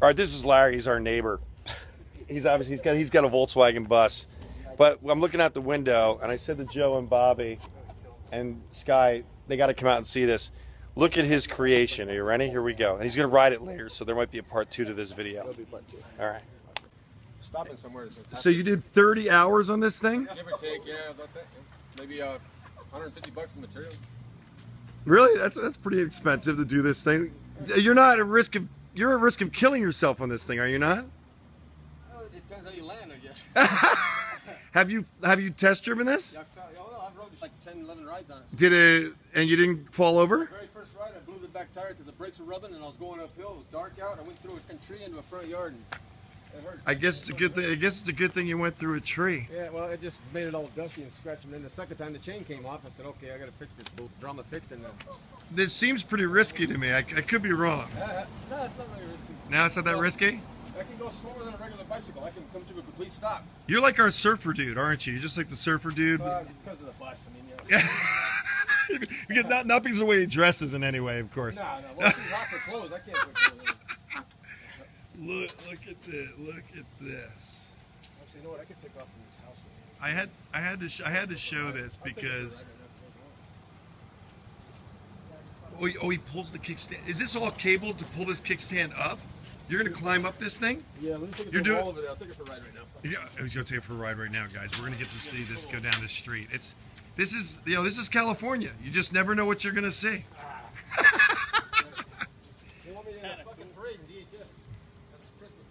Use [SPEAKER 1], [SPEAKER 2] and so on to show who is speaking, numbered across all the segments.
[SPEAKER 1] All right, this is Larry. He's our neighbor. He's obviously he's got he's got a Volkswagen bus, but I'm looking out the window and I said to Joe and Bobby and Sky, they got to come out and see this. Look at his creation. Are you ready? Here we go. And he's gonna ride it later, so there might be a part two to this video.
[SPEAKER 2] That'll be part two.
[SPEAKER 1] All right.
[SPEAKER 2] Stopping somewhere
[SPEAKER 1] So you did 30 hours on this thing?
[SPEAKER 2] give or take, yeah, about that. Maybe uh, 150 bucks in material.
[SPEAKER 1] Really? That's that's pretty expensive to do this thing. You're not at risk of you're at risk of killing yourself on this thing, are you not?
[SPEAKER 2] Uh, it depends how you land, I guess.
[SPEAKER 1] Have you have you test driven this?
[SPEAKER 2] yeah, found, oh, no, I've rode like 10, 11 rides on it.
[SPEAKER 1] Did it and you didn't fall over?
[SPEAKER 2] Very first ride, I blew the back tire because the brakes were rubbing and I was going uphill. It was dark out. I went through a tree into a front yard and.
[SPEAKER 1] I guess it's a good thing. I guess it's a good thing you went through a tree.
[SPEAKER 2] Yeah, well, it just made it all dusty and scratched. And then the second time the chain came off, I said, okay, I got to fix this little drama fixed. And then,
[SPEAKER 1] This seems pretty risky to me. I, I could be wrong.
[SPEAKER 2] uh, no, it's not very risky.
[SPEAKER 1] Now it's not that risky.
[SPEAKER 2] I can go slower than a regular bicycle. I can come to a complete stop.
[SPEAKER 1] You're like our surfer dude, aren't you? You're just like the surfer dude.
[SPEAKER 2] Uh, because of the bus. I mean, you know.
[SPEAKER 1] because not, not because of the way he dresses in any way, of course.
[SPEAKER 2] No, no. Well, too hot for clothes. I can't put clothes.
[SPEAKER 1] Look, look at this. Look at this.
[SPEAKER 2] Actually, you know what? I could take off from this house.
[SPEAKER 1] I had I had to sh- I had to show this
[SPEAKER 2] I'll take it for a
[SPEAKER 1] because oh he, oh he pulls the kickstand. Is this all cable to pull this kickstand up? You're gonna climb up this thing?
[SPEAKER 2] Yeah, let me take it
[SPEAKER 1] You're doing-
[SPEAKER 2] over there. I'll take it for a ride right now.
[SPEAKER 1] Yeah, I was gonna take it for a ride right now, guys. We're gonna get to see this go down the street. It's this is you know this is California. You just never know what you're gonna see. Ah.
[SPEAKER 2] They want me in a fucking parade in DHS. That's Christmas.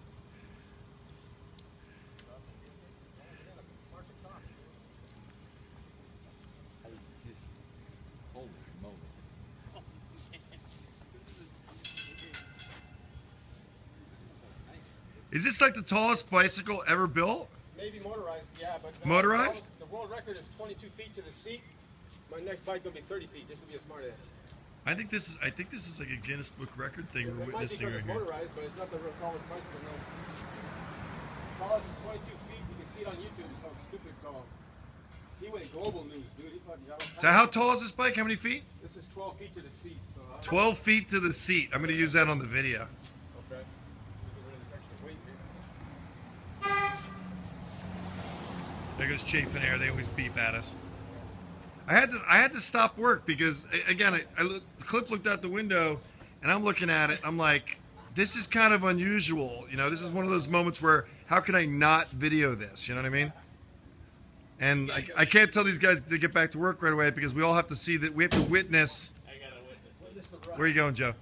[SPEAKER 1] Is this like the tallest bicycle ever built?
[SPEAKER 2] Maybe motorized, yeah, but uh,
[SPEAKER 1] Motorized?
[SPEAKER 2] The world record is 22 feet to the seat. My next bike will be 30 feet, just to be a smartass.
[SPEAKER 1] I think this is I think this is like a Guinness Book record thing
[SPEAKER 2] It
[SPEAKER 1] we're
[SPEAKER 2] might be
[SPEAKER 1] witnessing
[SPEAKER 2] because
[SPEAKER 1] right
[SPEAKER 2] it's
[SPEAKER 1] here.
[SPEAKER 2] motorized, but it's not the real tallest bicycle. No. Tallest is 22 feet. You can see it on YouTube. It's called Stupid Tall. He went global news, dude. He fucking got
[SPEAKER 1] So how tall is this bike? How many feet?
[SPEAKER 2] This is 12 feet to the seat. So
[SPEAKER 1] 12 feet to the seat. I'm gonna use that on the video.
[SPEAKER 2] Okay. Get rid of this extra weight here.
[SPEAKER 1] There goes Chafin Air. They always beep at us. I had to I had to stop work because again I, I look, Cliff looked out the window and I'm looking at it. I'm like, this is kind of unusual. You know, this is one of those moments where how can I not video this? You know what I mean? And I, I can't tell these guys to get back to work right away because we all have to see that we have to witness.
[SPEAKER 2] Witness the ride.
[SPEAKER 1] Where are you going, Joe?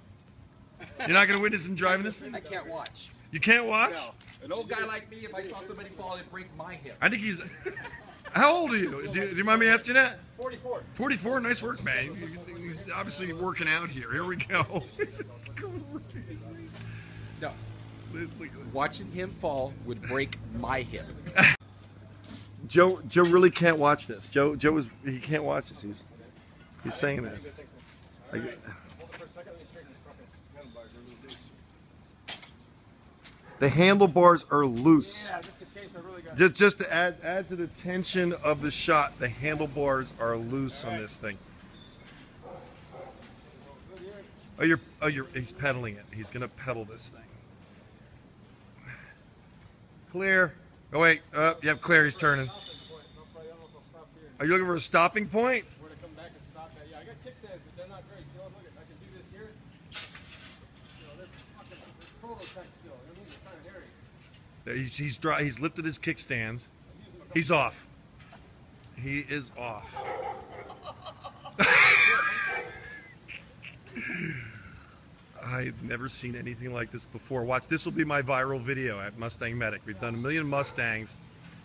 [SPEAKER 1] You're not going to witness him driving this thing?
[SPEAKER 3] I can't watch.
[SPEAKER 1] You can't watch?
[SPEAKER 3] No. An old guy like me, if I saw somebody fall, it'd break my hip.
[SPEAKER 1] I think he's. How old are you? Do, you- do you mind me asking that?
[SPEAKER 2] 44.
[SPEAKER 1] 44, nice work, man. You- you- He's obviously working out here. Here we go. This is crazy.
[SPEAKER 3] No.
[SPEAKER 1] This-
[SPEAKER 3] Watching him fall would break my hip.
[SPEAKER 1] Joe, Joe really can't watch this. Joe, Joe is he can't watch this. He's he's saying this. I-
[SPEAKER 2] Hold it for a second. Let me straighten these fucking handlebars. They're a little loose.
[SPEAKER 1] The handlebars are loose.
[SPEAKER 2] Yeah, just in case I really got.
[SPEAKER 1] Just, just to add add to the tension of the shot, the handlebars are loose on this thing. Oh, you're oh you're he's pedaling it. He's gonna pedal this thing. Clear. Oh wait, uh, yep, clear. He's turning.
[SPEAKER 2] Stopping point. No, probably- I don't know if I'll stop here.
[SPEAKER 1] Are you looking for a stopping point?
[SPEAKER 2] Where to come back and stop at. Yeah, I got kickstands, but they're not great. You know, look at, I can do this here. You know, they're fucking, they're prototype still. You know what I mean? They're kind of hairy.
[SPEAKER 1] There, He's he's, dry, he's lifted his kickstands. He's off. He is off. I've never seen anything like this before. Watch, this will be my viral video at Mustang Medic. We've done a million Mustangs,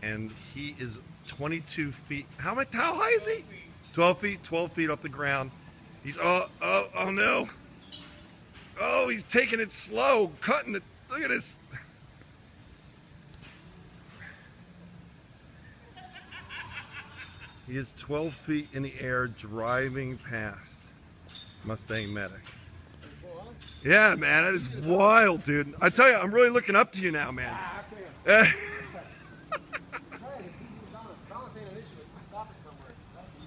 [SPEAKER 1] and he is 22 feet. How much? How high is he? 12 feet. 12 feet off the ground. He's oh oh oh no. Oh, he's taking it slow, cutting it. Look at this. He is 12 feet in the air driving past Mustang Medic. Yeah, man, that is wild, dude. I tell you, I'm really looking up to you now, man.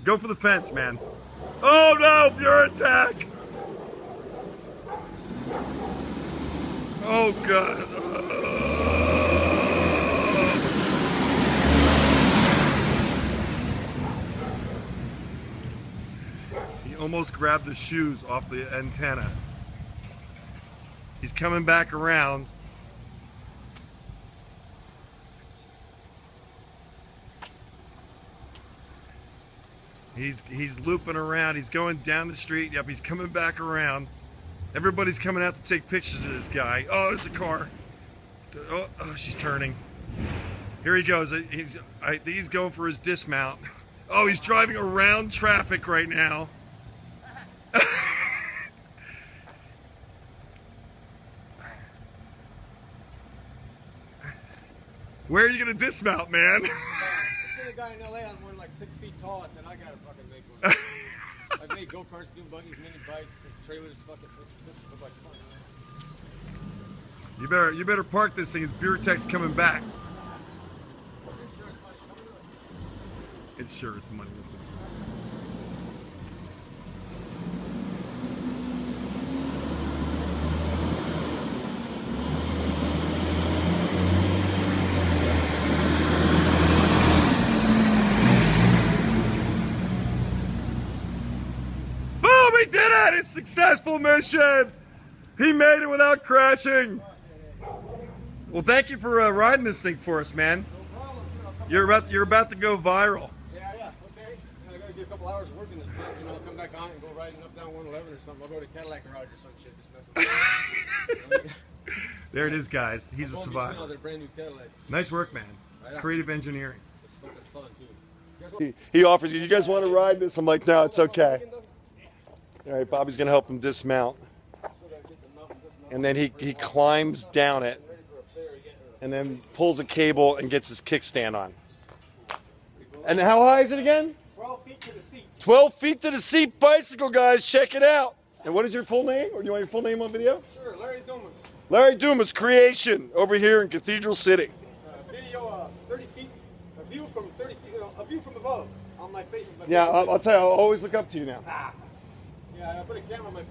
[SPEAKER 1] Go for the fence, man. Oh no, pure attack! Oh god. He almost grabbed the shoes off the antenna. He's coming back around. He's he's looping around. He's going down the street. Yep, he's coming back around. Everybody's coming out to take pictures of this guy. Oh, there's a car. So- Oh, oh, she's turning. Here he goes. Uh, he's, I he's going for his dismount. Oh, he's driving around traffic right now. Where are you gonna dismount, man?
[SPEAKER 2] I seen a guy in LA on one like six feet tall. I said, I gotta fucking make one. I've made go karts, dune buggies, mini bikes, trailers. Fucking this, this look like fun.
[SPEAKER 1] You better you better park this thing. It's beer tech's coming back.
[SPEAKER 2] Insurance money coming to it.
[SPEAKER 1] It's sure it's money. It's- it's- Boom! He did it! It's a successful mission. He made it without crashing. Well, thank you for uh, riding this thing for us, man.
[SPEAKER 2] No problem. You know, I'll come
[SPEAKER 1] You're about you're about to go viral.
[SPEAKER 2] Yeah, yeah, okay. I gotta get a couple hours of this place, and I'll come back on and go riding up down 111 or something. I'll go to Cadillac Garage or some shit. Just mess with.
[SPEAKER 1] There it is, guys. He's a
[SPEAKER 2] Long Beach
[SPEAKER 1] survivor.
[SPEAKER 2] now, they're brand new Cadillacs.
[SPEAKER 1] Nice work, man.
[SPEAKER 2] Right.
[SPEAKER 1] Creative engineering.
[SPEAKER 2] It's fucking fun too. You guys want-
[SPEAKER 1] He, he offers you, you guys want to ride this? I'm like, no, it's okay. All right, Bobby's going to help him dismount. And then he, he climbs down it
[SPEAKER 2] Ready for a fair again.
[SPEAKER 1] and then pulls a cable and gets his kickstand on. And how high is it again?
[SPEAKER 2] 12 feet to the seat.
[SPEAKER 1] 12 feet to the seat bicycle, guys. Check it out. And what is your full name? Or do you want your full name on video?
[SPEAKER 2] Sure, Larry Dumas.
[SPEAKER 1] Larry Dumas Creation over here in Cathedral City.
[SPEAKER 2] Uh, video uh, 30 feet, a view from 30 feet, know, a view from above on my face.
[SPEAKER 1] Yeah, I'll, I'll tell you, I'll always look up to you now.
[SPEAKER 2] I put a camera on my